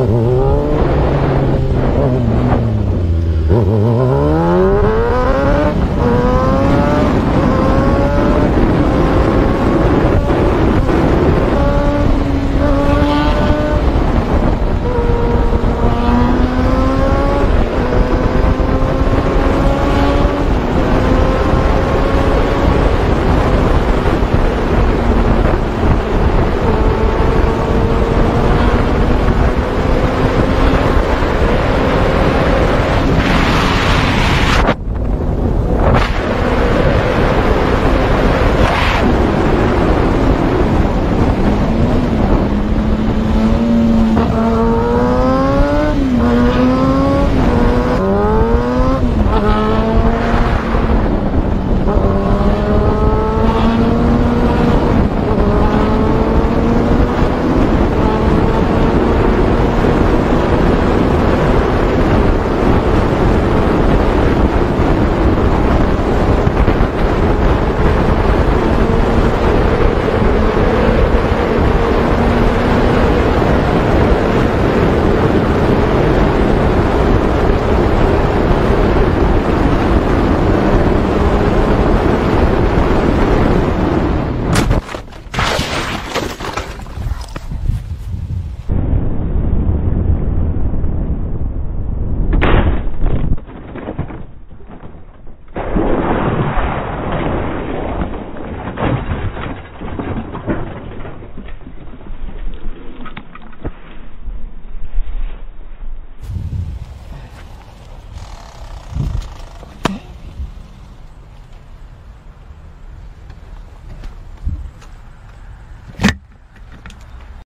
Oh.